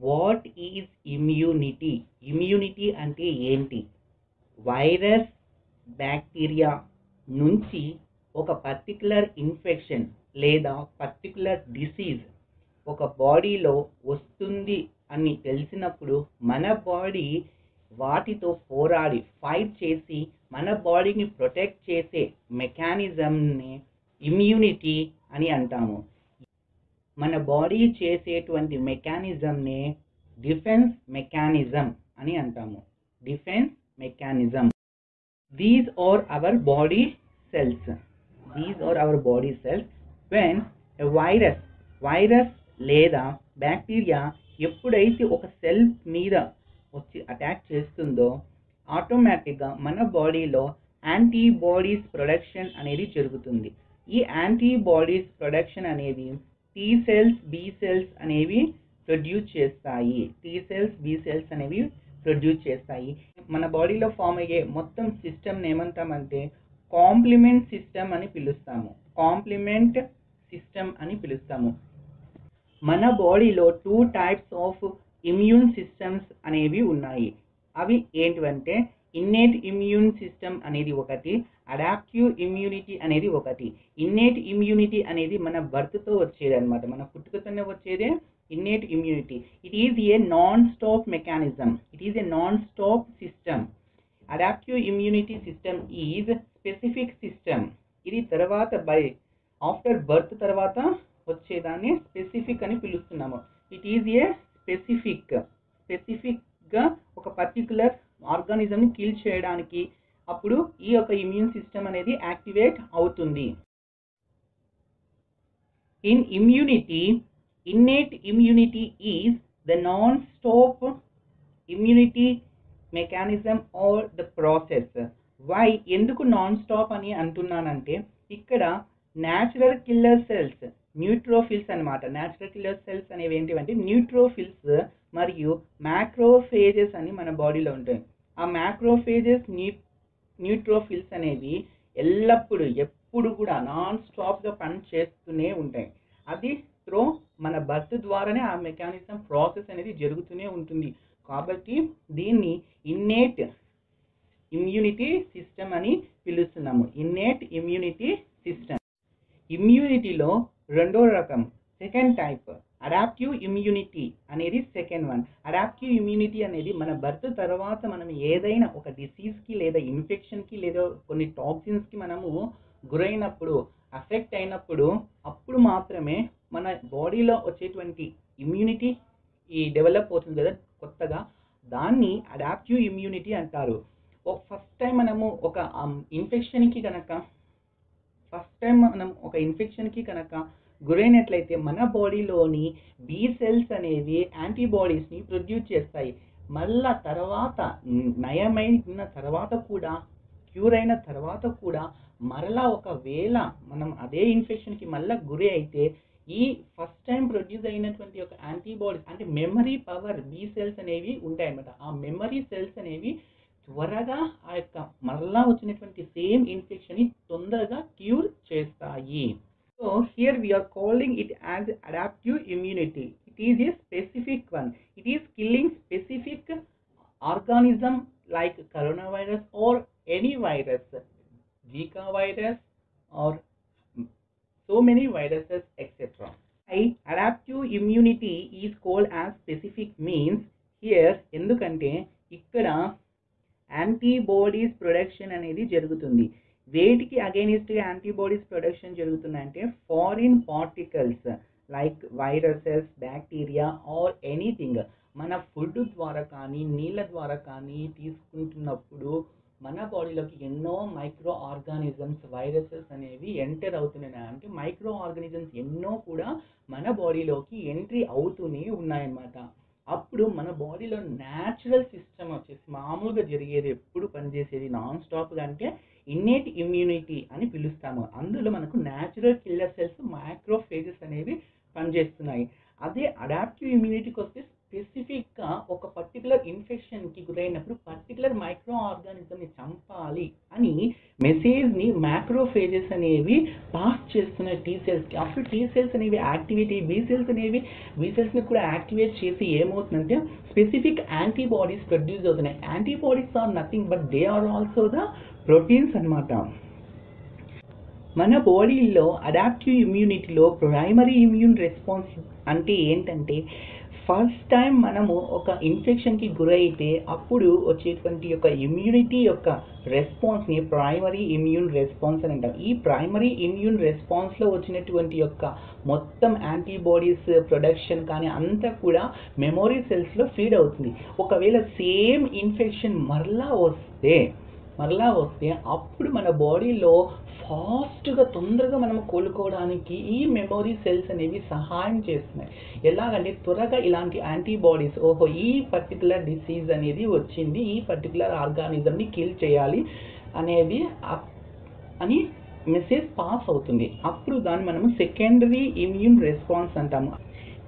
What is immunity? Immunity అంటే ఏంటి? Virus bacteria నుంచి ఒక పర్టికులర్ ఇన్ఫెక్షన్ లేదా పర్టికులర్ డిసీజ్ ఒక బాడీలో వస్తుంది అని తెలిసినప్పుడు మన బాడీ వాటితో పోరాడి ఫైట్ చేసి మన బాడీని ప్రొటెక్ట్ చేసే మెకానిజంని ఇమ్యూనిటీ అని అంటాము. మన బాడీ చేసేటువంటి మెకానిజంనే డిఫెన్స్ మెకానిజం అని అంటాము. Defence mechanism these are our body cells these are our body cells when a virus virus లేదా బ్యాక్టీరియా ఎప్పుడైతే ఒక సెల్ మీద వచ్చి అటాక్ చేస్తుందో ఆటోమేటిక్గా మన బాడీలో యాంటీబాడీస్ ప్రొడక్షన్ అనేది జరుగుతుంది. ఈ యాంటీబాడీస్ ప్రొడక్షన్ అనేది టీ సెల్స్ బి సెల్స్ అనేవి ప్రొడ్యూస్ చేస్తాయి. టీ సెల్స్ బి సెల్స్ అనేవి ప్రొడ్యూస్ చేస్తాయి. మన బాడీలో ఫామ్ అయ్యే మొత్తం సిస్టమ్ని ఏమంటామంటే కాంప్లిమెంట్ సిస్టమ్ అని పిలుస్తాము. కాంప్లిమెంట్ సిస్టమ్ అని పిలుస్తాము. మన బాడీలో two types of immune systems అనేవి ఉన్నాయి. అవి ఏంటివంటే ఇన్నేట్ ఇమ్యూన్ సిస్టమ్ అనేది ఒకటి అడాప్టివ్ ఇమ్యూనిటీ అనేది ఒకటి. ఇన్నేట్ ఇమ్యూనిటీ అనేది మన బర్త్తో వచ్చేది అనమాట మన పుట్టుకతోనే వచ్చేదే innate immunity it is a non stop mechanism it is a non stop system adaptive immunity system is specific system ఇది తర్వాత బై ఆఫ్టర్ బర్త్ తర్వాత వచ్చేదాన్ని స్పెసిఫిక్ అని పిలుస్తున్నాము. ఇట్ ఈజ్ ఏ స్పెసిఫిక్ స్పెసిఫిక్గా ఒక పర్టికులర్ ఆర్గానిజంని కిల్ చేయడానికి అప్పుడు ఈ యొక్క ఇమ్యూన్ సిస్టమ్ అనేది యాక్టివేట్ అవుతుంది. In immunity innate immunity is the non stop immunity mechanism or the process why ఎందుకు నాన్ స్టాప్ అని అంటున్నానంటే ఇక్కడ న్యాచురల్ కిల్లర్ సెల్స్ న్యూట్రోఫిల్స్ అన్నమాట. న్యాచురల్ కిల్లర్ సెల్స్ అనేవి ఏంటివంటే న్యూట్రోఫిల్స్ మరియు మ్యాక్రోఫేజెస్ అని మన బాడీలో ఉంటాయి. ఆ మ్యాక్రోఫేజెస్ న్యూ న్యూట్రోఫిల్స్ అనేవి ఎల్లప్పుడూ ఎప్పుడు కూడా నాన్ స్టాప్గా పని చేస్తూనే ఉంటాయి. అది త్రో మన బర్త్ ద్వారానే ఆ మెకానిజం ప్రాసెస్ అనేది జరుగుతూనే ఉంటుంది. కాబట్టి దీన్ని ఇన్నేట్ ఇమ్యూనిటీ సిస్టమ్ అని పిలుస్తున్నాము. ఇన్నేట్ ఇమ్యూనిటీ సిస్టమ్ ఇమ్యూనిటీలో రెండో రకం సెకండ్ టైప్ అడాప్టివ్ ఇమ్యూనిటీ అనేది సెకండ్ వన్ అడాప్టివ్ ఇమ్యూనిటీ అనేది మన బర్త్ తర్వాత మనం ఏదైనా ఒక డిసీజ్కి లేదా ఇన్ఫెక్షన్కి లేదా కొన్ని టాక్సిన్స్కి మనము గురైనప్పుడు అఫెక్ట్ అయినప్పుడు అప్పుడు మాత్రమే మన బాడీలో వచ్చేటువంటి ఇమ్యూనిటీ ఈ డెవలప్ అవుతుంది కదా కొత్తగా. దాన్ని అడాప్టివ్ ఇమ్యూనిటీ అంటారు. ఒక ఫస్ట్ టైం మనము ఒక ఇన్ఫెక్షన్కి కనుక ఫస్ట్ టైం మనం ఒక ఇన్ఫెక్షన్కి కనుక గురైనట్లయితే మన బాడీలోని బీ సెల్స్ అనేవి యాంటీబాడీస్ని ప్రొడ్యూస్ చేస్తాయి. మళ్ళా తర్వాత నయమైన తర్వాత కూడా క్యూర్ అయిన తర్వాత కూడా మరలా ఒకవేళ మనం అదే ఇన్ఫెక్షన్కి మళ్ళీ గురి అయితే ఈ ఫస్ట్ టైం ప్రొడ్యూస్ అయినటువంటి ఒక యాంటీబాడీస్ అంటే మెమరీ పవర్ బీ సెల్స్ అనేవి ఉంటాయన్నమాట. ఆ మెమరీ సెల్స్ అనేవి త్వరగా ఆ యొక్క మరలా వచ్చినటువంటి సేమ్ ఇన్ఫెక్షన్ని తొందరగా క్యూర్ చేస్తాయి. So here we're calling it as adaptive immunity it is a specific one it is killing specific organism like corona virus or any virus Zika virus or so many viruses etcetera I adaptive immunity is called as specific means here ఎందుకంటే ఇక్కడ antibodies production అనేది జరుగుతుంది. వేటికి అగైనిస్ట్గా antibodies production జరుగుతుందంటే foreign particles like viruses bacteria or anything మన food ద్వారా కానీ నీళ్ళ ద్వారా కానీ తీసుకుంటున్నప్పుడు మన బాడీలోకి ఎన్నో మైక్రో ఆర్గానిజమ్స్ వైరసెస్ అనేవి ఎంటర్ అవుతున్నాయి. అంటే మైక్రో ఆర్గానిజమ్స్ ఎన్నో కూడా మన బాడీలోకి ఎంట్రీ అవుతూనే ఉన్నాయన్నమాట. అప్పుడు మన బాడీలో న్యాచురల్ సిస్టమ్ వచ్చేసి మామూలుగా జరిగేది ఎప్పుడు పనిచేసేది నాన్ స్టాప్గా అంటే ఇన్నేట్ ఇమ్యూనిటీ అని పిలుస్తాము. అందులో మనకు న్యాచురల్ కిల్లర్ సెల్స్ మైక్రోఫేజెస్ అనేవి పనిచేస్తున్నాయి. అదే అడాప్టివ్ ఇమ్యూనిటీకి వస్తే స్పెసిఫిక్గా ఒక పర్టికులర్ ఇన్ఫెక్షన్కి గురైనప్పుడు పర్టికులర్ మైక్రో ఆర్గానిజంని చంపాలి అని మెసేజ్ని మ్యాక్రోఫేజెస్ అనేవి పాస్ చేస్తున్న టీ సెల్స్కి అప్పుడు టీ సెల్స్ అనేవి యాక్టివిటీ అయ్యి బీ సెల్స్ అనేవి బీ సెల్స్ని కూడా యాక్టివేట్ చేసి ఏమవుతుందంటే స్పెసిఫిక్ యాంటీబాడీస్ ప్రొడ్యూస్ అవుతున్నాయి. Antibodies are nothing but they are also the proteins అన్నమాట. మన బాడీలో అడాప్టివ్ ఇమ్యూనిటీలో ప్రైమరీ ఇమ్యూన్ రెస్పాన్స్ అంటే ఏంటంటే ఫస్ట్ టైం మనము ఒక ఇన్ఫెక్షన్కి గురైతే అప్పుడు వచ్చేటువంటి యొక్క ఇమ్యూనిటీ యొక్క రెస్పాన్స్ని ప్రైమరీ ఇమ్యూన్ రెస్పాన్స్ అని అంటాం. ఈ ప్రైమరీ ఇమ్యూన్ రెస్పాన్స్లో వచ్చినటువంటి యొక్క మొత్తం యాంటీబాడీస్ ప్రొడక్షన్ కానీ అంతా కూడా మెమోరీ సెల్స్లో ఫీడ్ అవుతుంది. ఒకవేళ సేమ్ ఇన్ఫెక్షన్ మరలా వస్తే మరలా వస్తే అప్పుడు మన బాడీలో ఫాస్ట్గా తొందరగా మనం కోలుకోవడానికి ఈ మెమొరీ సెల్స్ అనేవి సహాయం చేస్తున్నాయి. ఎలాగంటే త్వరగా ఇలాంటి యాంటీబాడీస్ ఓహో ఈ పర్టికులర్ డిసీజ్ అనేది వచ్చింది ఈ పర్టికులర్ ఆర్గానిజంని కిల్ చేయాలి అనేది అప్- అని మెసేజ్ పాస్ అవుతుంది. అప్పుడు దాన్ని మనము సెకండరీ ఇమ్యూన్ రెస్పాన్స్ అంటాము.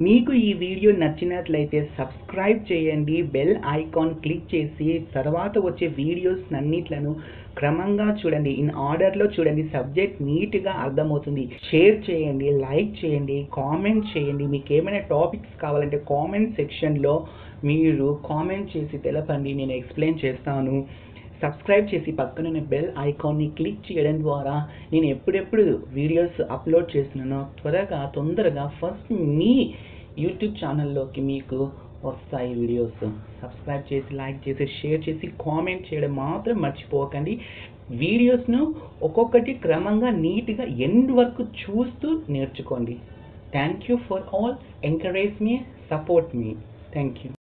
మీకు ఈ వీడియో నచ్చినట్లయితే సబ్స్క్రైబ్ చేయండి బెల్ ఐకాన్ క్లిక్ చేసి తర్వాత వచ్చే వీడియోస్ అన్నిట్లను క్రమంగా చూడండి. ఇన్ ఆర్డర్లో చూడండి సబ్జెక్ట్ నీట్గా అర్థమవుతుంది. షేర్ చేయండి లైక్ చేయండి కామెంట్ చేయండి. మీకు ఏమైనా టాపిక్స్ కావాలంటే కామెంట్ సెక్షన్లో మీరు కామెంట్ చేసి తెలపండి. నేను ఎక్స్ప్లెయిన్ చేస్తాను. సబ్స్క్రైబ్ చేసి పక్కనున్న బెల్ ఐకాన్ని క్లిక్ చేయడం ద్వారా నేను ఎప్పుడెప్పుడు వీడియోస్ అప్లోడ్ చేస్తున్నానో త్వరగా తొందరగా ఫస్ట్ మీ యూట్యూబ్ ఛానల్లోకి మీకు వస్తాయి వీడియోస్ సబ్స్క్రైబ్ చేసి లైక్ చేసి షేర్ చేసి కామెంట్ చేయడం మాత్రం మర్చిపోకండి. వీడియోస్ను ఒక్కొక్కటి క్రమంగా నీట్గా ఎండ్ వరకు చూస్తూ నేర్చుకోండి. Thank you for all encourage me support మీ థ్యాంక్ యూ